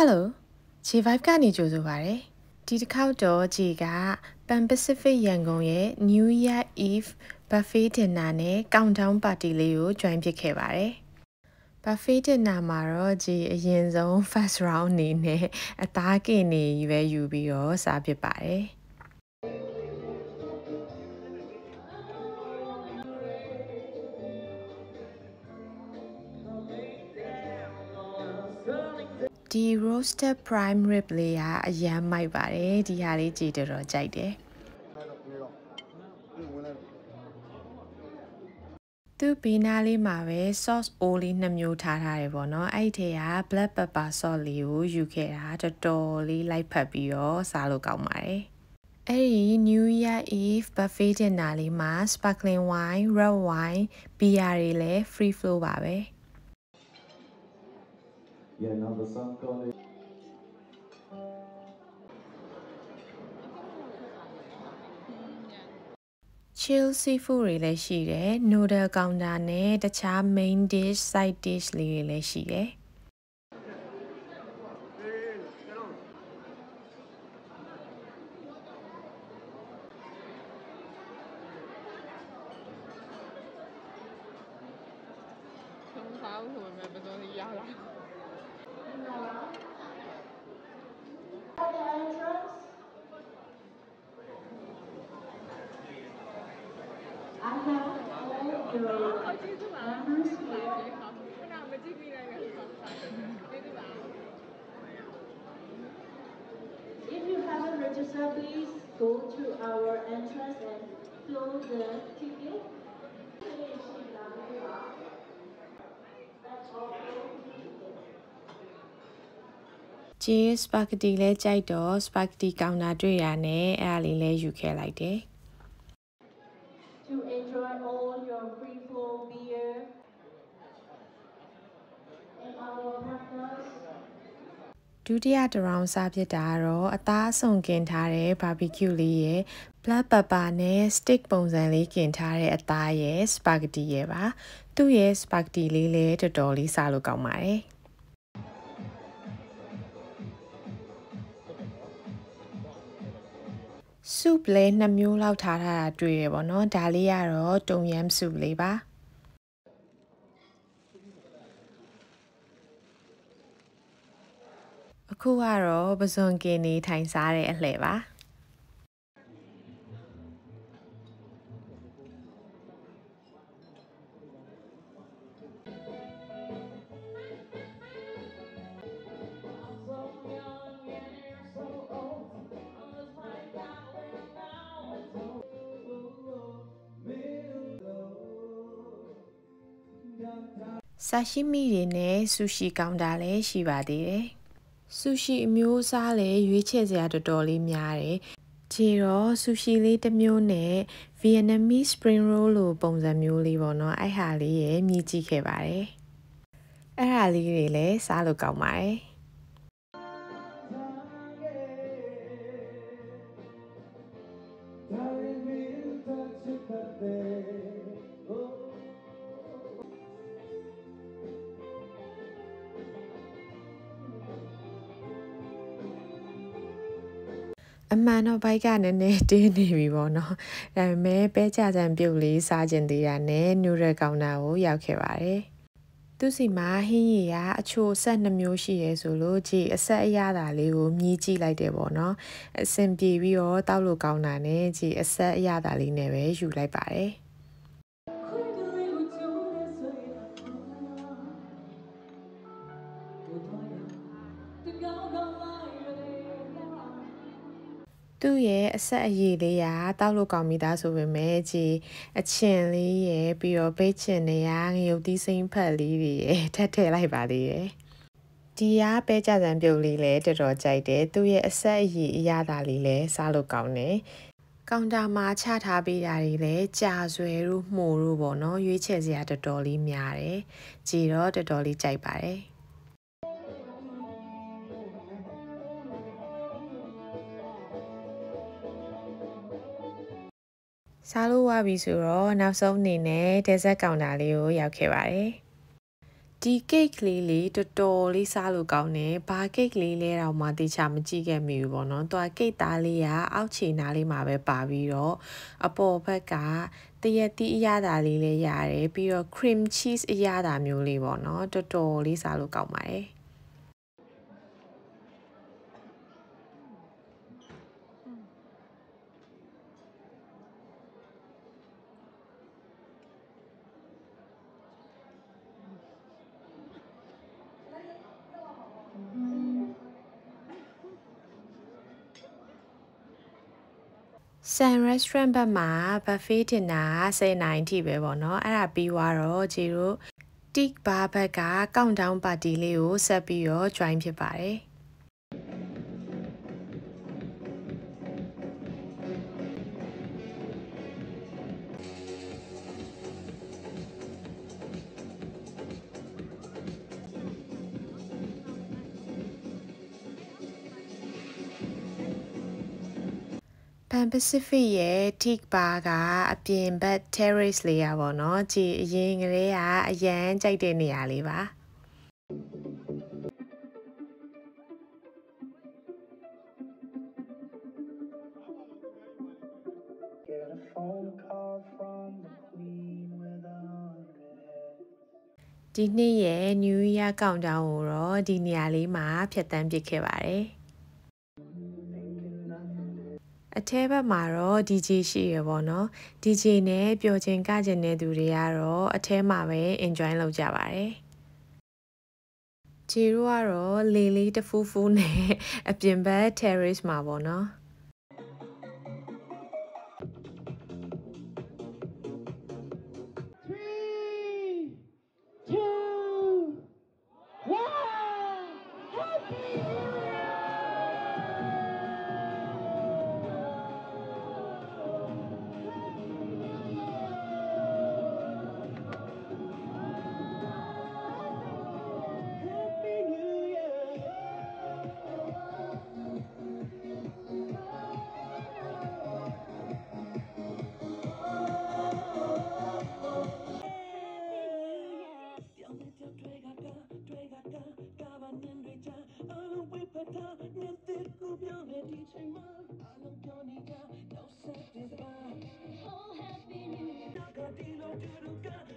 Hello J5 ကနေကြိုဆိုပါရယ်ဒီတစ်ခေါက်တော့ J က Pan Pacific ရန်ကုန်ရဲ့ New Year Eve Buffet Dinner နဲ့ Countdown Party လေးကို join ဖြစ်ခဲ့ပါတယ် Buffet Dinner မှာတော့ J အရင်ဆုံး first round အနေနဲ့အသားကင်နေပဲယူပြီးတော့စားဖြစ်ပါတယ် ဒီ roasted prime rib လေးကအရန်မိုက်ပါတယ်ဒီဟာလေးကြည်တော်တော်ကြိုက်တယ်သူဘေးနားလေးမှာပဲ sauce o လေးနှစ်မျိုးထားထားတယ်ပေါ့နော်အဲ့ဒီထဲက black pepper sauce လေးကိုယူခဲ့တာတော်တော်လေးလိုက်ဖက်ပြီးတော့စားလို့ကောင်းပါတယ်အဲ့ဒီ New Year Eve buffet dinner လေးမှာ sparkling wine, red wine, beer တွေလည်း free flow ပါပဲ။ Yeah, now the sun calling. chill seafood တွေလည်းရှိတယ် noodle counter နဲ့တခြား main dish side dish လေးတွေလည်းရှိတယ်ဆုံးစားဖို့ဆိုပေမဲ့ဘယ်လိုလဲရလာ I have all the 好ကျေးဇူးပါခဏမကြည့်ပြီးလိုက်ရအောင်ကျေးဇူးပါ If you haven't registered, please go to our entrance and fill the ticket. ။ဂျေးစပါဂတီလဲကြိုက်တော့စပါဂတီကောင်တာတွေ့ရနဲ့အဲ့ဒါလေးလဲယူခဲ့လိုက်တယ် To enjoy all your free flow beer and our partners. ။ ဒုတိယတရောင်းစားဖြစ်တာကတော့အသားအဆုံကင်ထားတဲ့ barbecue လေးရဲ့ black pepper နဲ့ stick ပုံစံလေးကင်ထားတဲ့အသားရဲ့ spaghetti ရဲ့ပါ။သူ့ရဲ့ spaghetti လေးလည်းတော်တော်လေးစားလို့ကောင်းပါတယ်။ဆုပ်လဲနှစ်မျိုးလောက်ထားထားတာတွေ့ရပါတော့ဒါလေးကတော့တုံယမ်ဆုပ်လေးပါ အခုကတော့ပဇွန်ကင်နေထိုင်စားတဲ့အလှဲ့ပါဆာရှိမီတွေနဲ့ဆူရှီကောင်တာလည်းရှိပါသေးတယ်။ ဆူရှီအမျိုးအစားလည်းရွေးချယ်စရာတော်တော်လေးများတယ်။ခြေတော့ဆူရှီလေးတစ်မျိုးနဲ့ Vietnamese spring roll လိုပုံစံမျိုးလေးပေါ့နော်။အဲ့ဟာလေးရဲ့မြည်ကြည့်ခဲ့ပါတယ်။အဲ့ဟာလေးတွေလည်းစားလို့ကောင်းပါတယ်။ အမှန်တော့ဘိုက်ကနည်းနည်းတင်းနေပြီပေါ့နော်ဒါပေမဲ့ပဲကြကြံပြုတ်လေးစားကျင်သေးတာနဲ့နူရကောင်တာကိုရောက်ခဲ့ပါတယ်သူစီမှာဟင်းရည်ကအချိုဆက်နှမျိုးရှိရဲဆိုလို့ကြည်အဆက်အရသာလေးကိုမြည်ကြည့်လိုက်တယ်ပေါ့နော်အဆင်ပြေပြီးတော့တောက်လို့ကောင်းတာနဲ့ကြည်အဆက်အရသာလေးနဲ့ပဲယူလိုက်ပါတယ် သူ့ရဲ့အဆက်အရည်လေးရာတောက်လို့ကောင်းမိသားဆိုပေမဲ့ကြည်အချင်လေးရယ်ပြီးတော့ဘေးချင်နေရငရုတ်သီးစိမ့်ဖက်လေးတွေရယ်ထပ်ထည့်လိုက်ပါသေးတယ်ဒီရပဲကြစံပြုတ်လေးလည်းတော်တော်ကြိုက်တယ်သူ့ရဲ့အဆက်အရည်အရသာလေးလည်းစားလို့ကောင်းတယ်ကောင်တာမှာချထားပေးတာတွေလည်းကြာဆွဲတို့မှုတို့ပေါ့နော်ရွေးချယ်စရာတော်တော်လေးများတယ်ကြည်တော့တော်တော်လေးကြိုက်ပါတယ် စားလို့ဝပြီဆိုတော့နောက်ဆုံးအနေနဲ့ဒက်ဇက်ကောင်တာလေးကိုရောက်ခဲ့ပါတယ်ဒီကိတ်ကလေးလေးတော်တော်လေးစားလို့ကောင်းတယ်ဘာကိတ်ကလေးလဲတော့မှတေချာမကြည့်ခဲ့မိဘူးပေါ့နော်သူကကိတ်သားလေးကအောက်ခြေနားလေးမှာပဲပါပြီးတော့အပေါ်ဘက်ကတရက်တီးအရသာလေးလည်းရတယ်ပြီးတော့ cream cheese အရသာမျိုးလေးပေါ့နော်တော်တော်လေးစားလို့ကောင်းပါတယ် ဆန် restaurant ဘက်မှာ buffet dinner 10နိုင်ထိပဲပေါ့နော်အဲ့ဒါပြီးသွားတော့ဂျီတို့ tik bar ဘက်က countdown party လေးကိုဆက်ပြီးတော့ join ဖြစ်ပါတယ် Pan Pacific ရဲ့ Teak Bar ကအပြင်ဘက် terrace လေးရပါတော့။ကြည်အရင်ကလေးကအရန်ကြိုက်တဲ့နေရာလေးပါ။ Get a phone call from the queen with a hundred heads. ဒီနှစ်ရဲ့ New Year countdown ကိုတော့ဒီနေရာလေးမှာဖြတ်တန်းပစ်ခဲ့ပါတယ်။ အထဲဘက်မှာတော့ DJ ရှိရပေါ့နော်။ DJ နဲ့ပျော်ချင်ကချင်တဲ့သူတွေကတော့အထဲမှာပဲ enjoy လုပ်ကြပါတယ်။ဂျီရိုကတော့လေလေးတဖူးဖူးနဲ့အပြင်ဘက် terrace မှာပေါ့နော်။ Quero.